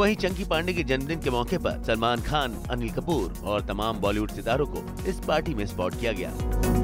तो वहीं चंकी पांडे के जन्मदिन के मौके पर सलमान खान, अनिल कपूर और तमाम बॉलीवुड सितारों को इस पार्टी में स्पॉट किया गया।